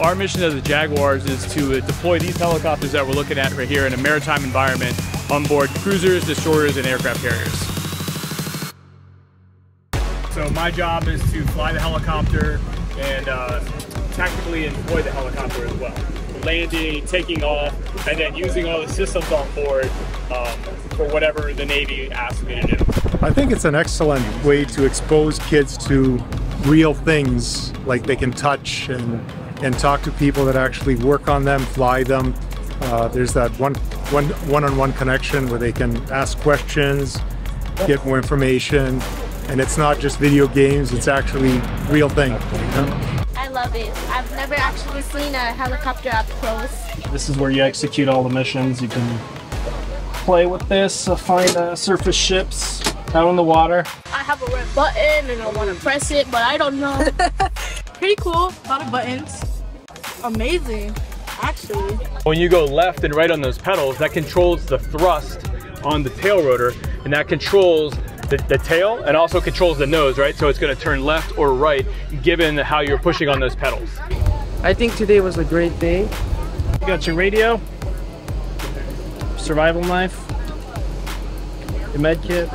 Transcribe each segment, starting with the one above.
Our mission as the Jaguars is to deploy these helicopters that we're looking at right here in a maritime environment on board cruisers, destroyers, and aircraft carriers. So my job is to fly the helicopter and uh, tactically employ the helicopter as well. Landing, taking off, and then using all the systems on board um, for whatever the Navy asks me to do. I think it's an excellent way to expose kids to real things like they can touch and and talk to people that actually work on them, fly them. Uh, there's that one one one-on-one connection where they can ask questions, get more information, and it's not just video games; it's actually real thing. I love it. I've never actually seen a helicopter up close. This is where you execute all the missions. You can play with this, uh, find uh, surface ships out in the water. I have a red button and I want to press it, but I don't know. Pretty cool. A lot of buttons. Amazing, actually. When you go left and right on those pedals, that controls the thrust on the tail rotor, and that controls the, the tail and also controls the nose, right? So it's gonna turn left or right given how you're pushing on those pedals. I think today was a great day. You got your radio, survival knife, your med kit.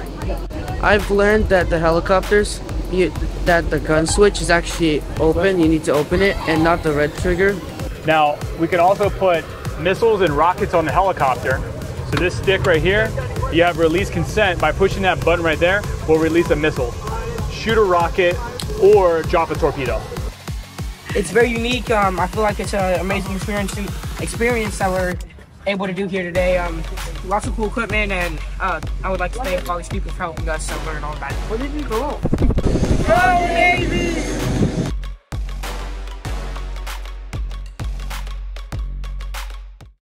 I've learned that the helicopters, you, that the gun switch is actually open. You need to open it and not the red trigger. Now, we can also put missiles and rockets on the helicopter. So this stick right here, you have release consent. By pushing that button right there, we'll release a missile, shoot a rocket, or drop a torpedo. It's very unique. Um, I feel like it's an amazing experience experience that we're able to do here today. Um, lots of cool equipment, and uh, I would like to thank all these people for helping us learn all about it. Where did you go? Go Navy!